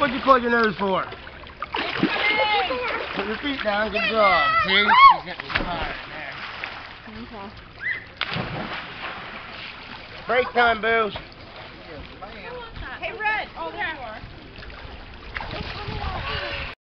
What'd you plug your nose for? Put your feet down. Good job. See? She's getting tired there. Okay. Break time, booze.